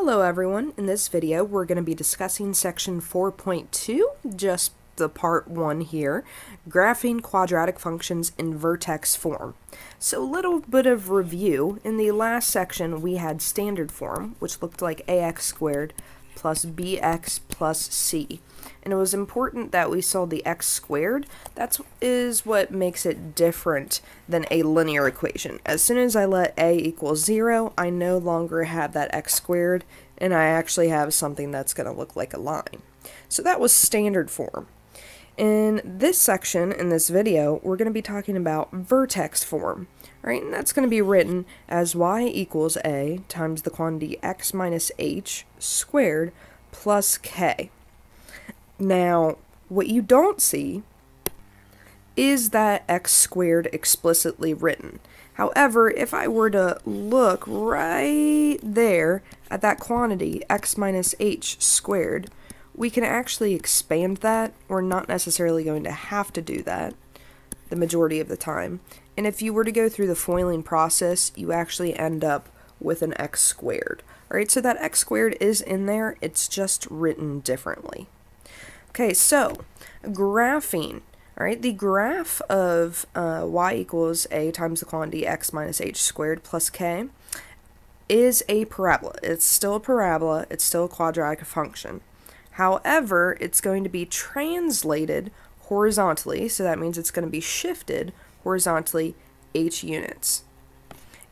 Hello everyone, in this video we're going to be discussing section 4.2, just the part 1 here, graphing quadratic functions in vertex form. So a little bit of review, in the last section we had standard form, which looked like ax squared plus bx plus c. And it was important that we saw the x squared. That is what makes it different than a linear equation. As soon as I let a equal 0, I no longer have that x squared, and I actually have something that's going to look like a line. So that was standard form. In this section, in this video, we're going to be talking about vertex form, right? And that's going to be written as y equals a times the quantity x minus h squared plus k. Now, what you don't see is that x squared explicitly written. However, if I were to look right there at that quantity, x minus h squared, we can actually expand that. We're not necessarily going to have to do that the majority of the time. And if you were to go through the FOILing process, you actually end up with an x squared. Alright, so that x squared is in there, it's just written differently. Okay, so graphing. Alright, the graph of uh, y equals a times the quantity x minus h squared plus k is a parabola. It's still a parabola, it's still a quadratic function. However, it's going to be translated horizontally, so that means it's going to be shifted horizontally h units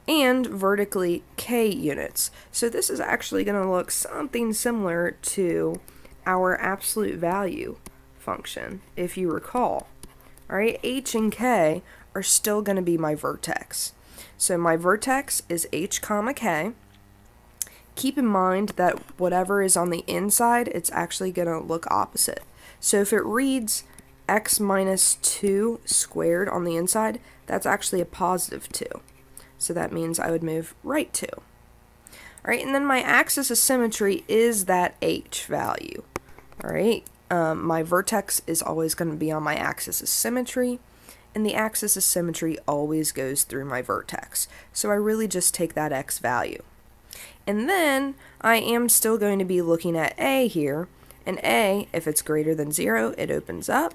and vertically k units. So this is actually going to look something similar to our absolute value function, if you recall. Alright, h and k are still going to be my vertex. So my vertex is h comma k, keep in mind that whatever is on the inside, it's actually going to look opposite. So if it reads x minus 2 squared on the inside, that's actually a positive 2. So that means I would move right 2. Alright, and then my axis of symmetry is that h value. Alright, um, my vertex is always going to be on my axis of symmetry, and the axis of symmetry always goes through my vertex. So I really just take that x value. And then I am still going to be looking at A here. And A, if it's greater than 0, it opens up.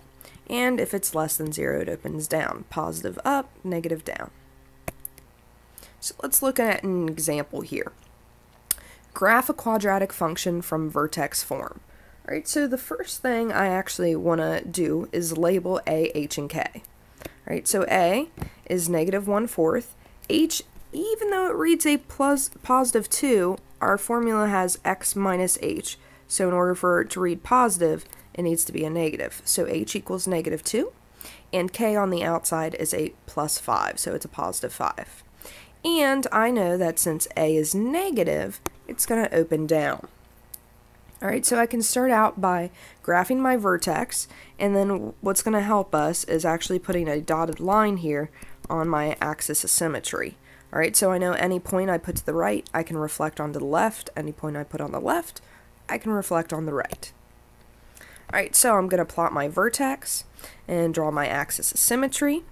And if it's less than 0, it opens down. Positive up, negative down. So let's look at an example here. Graph a quadratic function from vertex form. Alright, so the first thing I actually want to do is label A, H, and K. Alright, so A is negative 1 fourth, H even though it reads a plus positive 2, our formula has x minus h. So in order for it to read positive, it needs to be a negative. So h equals negative 2, and k on the outside is a plus 5, so it's a positive 5. And I know that since a is negative, it's going to open down. Alright, so I can start out by graphing my vertex, and then what's going to help us is actually putting a dotted line here on my axis of symmetry. Alright, so I know any point I put to the right, I can reflect on to the left. Any point I put on the left, I can reflect on the right. Alright, so I'm going to plot my vertex and draw my axis of symmetry.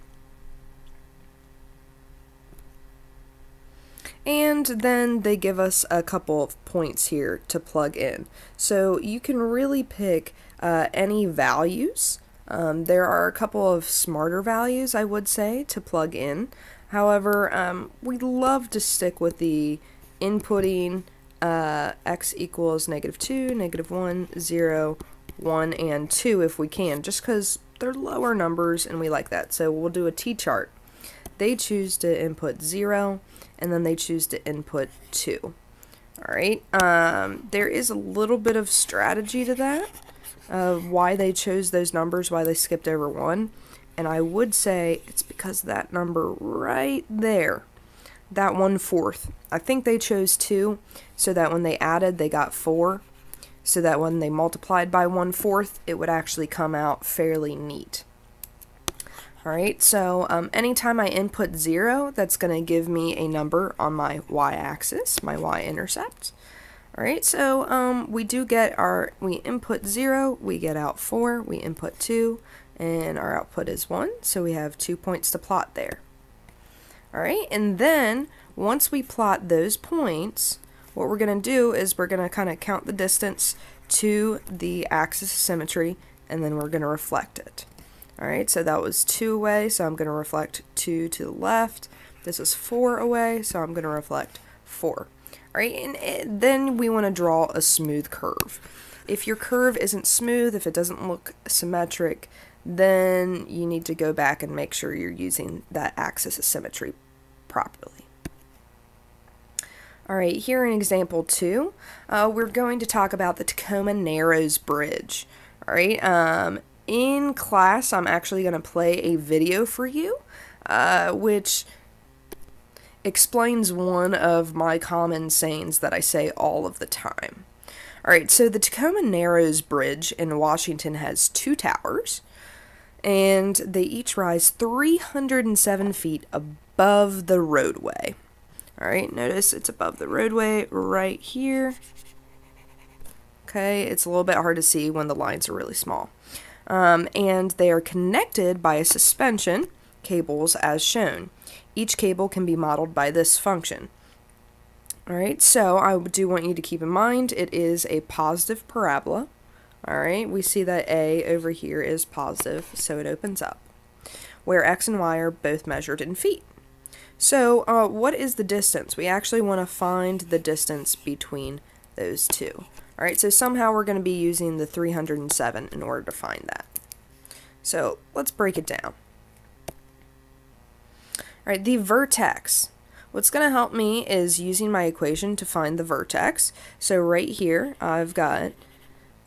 And then they give us a couple of points here to plug in. So you can really pick uh, any values. Um, there are a couple of smarter values, I would say, to plug in. However, um, we love to stick with the inputting uh, x equals negative 2, negative 1, 0, 1, and 2 if we can, just because they're lower numbers and we like that. So we'll do a t-chart. They choose to input 0, and then they choose to input 2. Alright, um, there is a little bit of strategy to that, of why they chose those numbers, why they skipped over 1. And I would say it's because that number right there, that one fourth. I think they chose two so that when they added, they got four. So that when they multiplied by one fourth, it would actually come out fairly neat. Alright, so um, anytime I input 0, that's going to give me a number on my y-axis, my y-intercept. Alright, so um, we do get our, we input 0, we get out 4, we input 2, and our output is 1, so we have two points to plot there. Alright, and then once we plot those points, what we're going to do is we're going to kind of count the distance to the axis of symmetry and then we're going to reflect it. Alright, so that was 2 away, so I'm going to reflect 2 to the left. This is 4 away, so I'm going to reflect 4. Alright, and it, then we want to draw a smooth curve. If your curve isn't smooth, if it doesn't look symmetric, then you need to go back and make sure you're using that axis of symmetry properly. Alright, here in example 2, uh, we're going to talk about the Tacoma Narrows Bridge. Alright, um, in class I'm actually going to play a video for you, uh, which explains one of my common sayings that I say all of the time. Alright, so the Tacoma Narrows Bridge in Washington has two towers, and they each rise 307 feet above the roadway. Alright, notice it's above the roadway right here. Okay, it's a little bit hard to see when the lines are really small. Um, and they are connected by a suspension cables as shown. Each cable can be modeled by this function. Alright, so I do want you to keep in mind it is a positive parabola. Alright, we see that A over here is positive, so it opens up. Where X and Y are both measured in feet. So, uh, what is the distance? We actually want to find the distance between those two. Alright, so somehow we're going to be using the 307 in order to find that. So, let's break it down. Alright, the vertex. What's going to help me is using my equation to find the vertex. So right here, I've got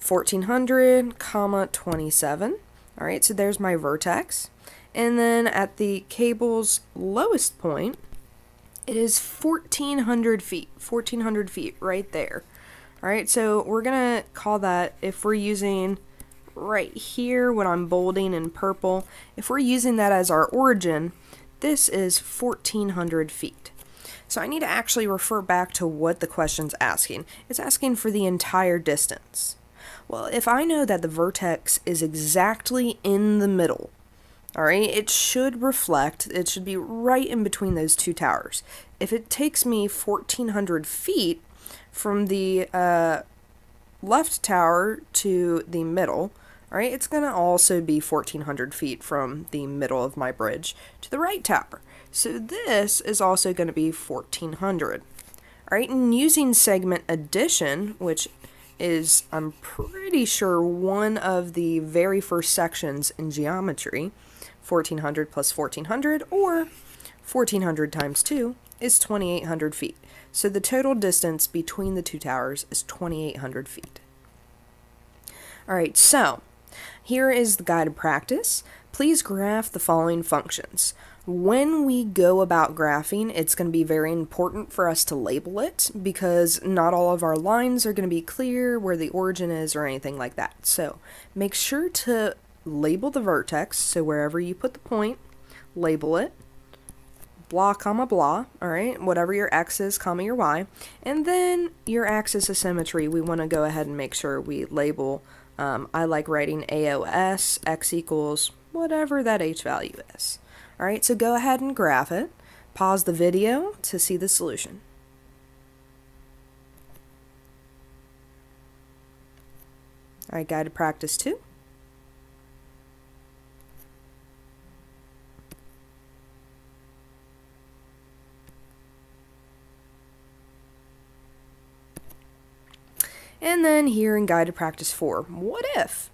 1400, comma 27. Alright, so there's my vertex. And then at the cable's lowest point, it is 1,400 feet. 1,400 feet right there. Alright, so we're going to call that, if we're using right here, when I'm bolding in purple, if we're using that as our origin, this is 1,400 feet. So I need to actually refer back to what the question's asking. It's asking for the entire distance. Well, if I know that the vertex is exactly in the middle, Alright, it should reflect, it should be right in between those two towers. If it takes me 1400 feet from the uh, left tower to the middle, alright, it's going to also be 1400 feet from the middle of my bridge to the right tower. So this is also going to be 1400. Alright, and using segment addition, which is, I'm pretty sure, one of the very first sections in geometry, 1400 plus 1400, or 1400 times 2 is 2800 feet. So the total distance between the two towers is 2800 feet. Alright, so here is the guided practice. Please graph the following functions. When we go about graphing, it's going to be very important for us to label it because not all of our lines are going to be clear where the origin is or anything like that. So make sure to label the vertex, so wherever you put the point, label it, blah, comma, blah, all right, whatever your x is, comma, your y, and then your axis of symmetry, we want to go ahead and make sure we label, um, I like writing AOS, x equals whatever that h value is. All right, so go ahead and graph it. Pause the video to see the solution. All right, guided practice two. And here in Guided Practice 4, what if?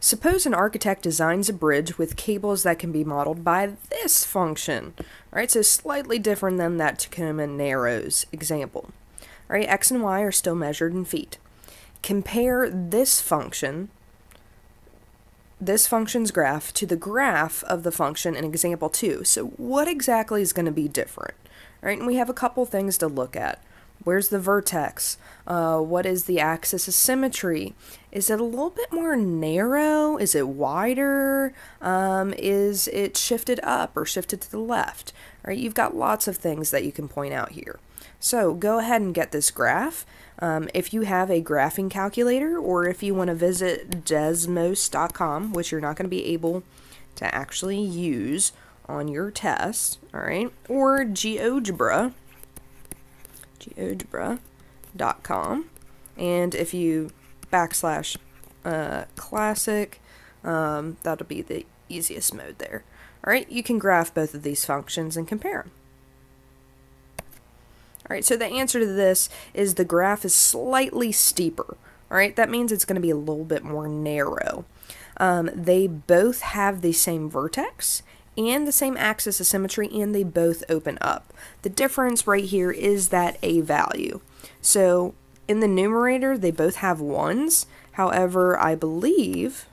Suppose an architect designs a bridge with cables that can be modeled by this function. Right, so slightly different than that Tacoma Narrows example. Right, x and y are still measured in feet. Compare this function, this function's graph, to the graph of the function in example 2. So what exactly is going to be different? Right, and we have a couple things to look at. Where's the vertex? Uh, what is the axis of symmetry? Is it a little bit more narrow? Is it wider? Um, is it shifted up or shifted to the left? All right, you've got lots of things that you can point out here. So go ahead and get this graph. Um, if you have a graphing calculator or if you want to visit desmos.com, which you're not going to be able to actually use on your test, all right, or GeoGebra, GeoGebra, classic.com. And if you backslash uh, classic, um, that'll be the easiest mode there. Alright, you can graph both of these functions and compare them. Alright, so the answer to this is the graph is slightly steeper. Alright, that means it's going to be a little bit more narrow. Um, they both have the same vertex and the same axis of symmetry and they both open up. The difference right here is that a value. So in the numerator they both have ones, however I believe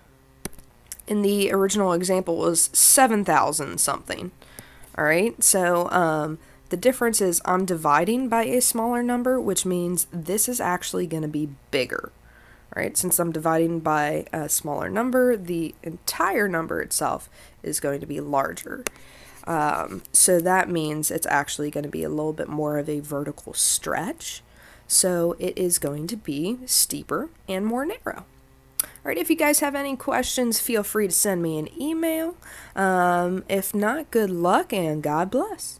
in the original example was 7,000 something. Alright, so um, the difference is I'm dividing by a smaller number, which means this is actually going to be bigger right? Since I'm dividing by a smaller number, the entire number itself is going to be larger. Um, so that means it's actually going to be a little bit more of a vertical stretch. So it is going to be steeper and more narrow. All right, if you guys have any questions, feel free to send me an email. Um, if not, good luck and God bless.